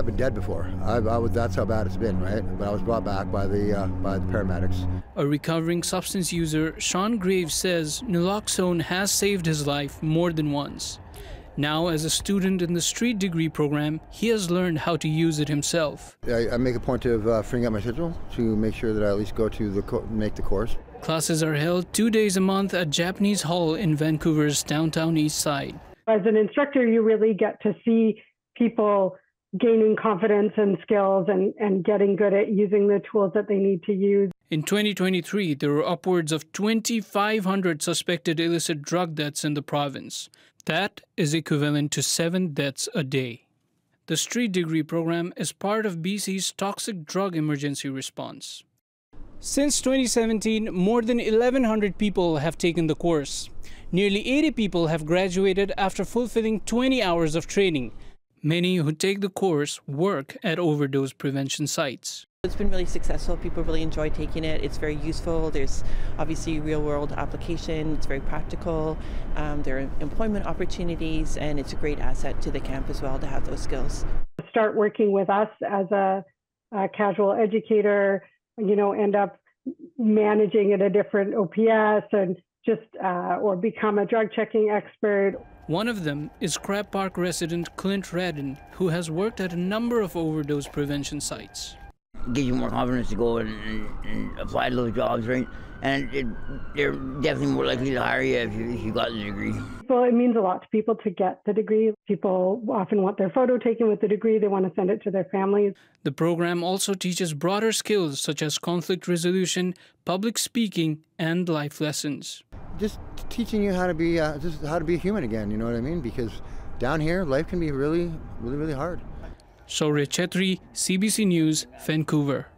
I've been dead before. I, I was, that's how bad it's been, right? But I was brought back by the, uh, by the paramedics. A recovering substance user, Sean Graves says naloxone has saved his life more than once. Now, as a student in the street degree program, he has learned how to use it himself. I, I make a point of uh, freeing up my schedule to make sure that I at least go to the co- make the course. Classes are held two days a month at Japanese Hall in Vancouver's downtown east side. As an instructor, you really get to see people gaining confidence and skills and, and getting good at using the tools that they need to use. In 2023, there were upwards of 2,500 suspected illicit drug deaths in the province. That is equivalent to seven deaths a day. The street degree program is part of BC's toxic drug emergency response. Since 2017, more than 1,100 people have taken the course. Nearly 80 people have graduated after fulfilling 20 hours of training. Many who take the course work at overdose prevention sites. It's been really successful. People really enjoy taking it. It's very useful. There's obviously real world application. It's very practical. Um, there are employment opportunities, and it's a great asset to the camp as well to have those skills. Start working with us as a, a casual educator, you know, end up managing at a different OPS and just uh, or become a drug checking expert. One of them is Crab Park resident Clint Redden, who has worked at a number of overdose prevention sites. Gives you more confidence to go and, and, and apply to those jobs, right? And it, they're definitely more likely to hire you if you, if you got the degree. Well, it means a lot to people to get the degree. People often want their photo taken with the degree, they want to send it to their families. The program also teaches broader skills such as conflict resolution, public speaking, and life lessons. Just teaching you how to be, uh, just how to be human again. You know what I mean? Because down here, life can be really, really, really hard. Shaurya Kshatri, CBC News, Vancouver.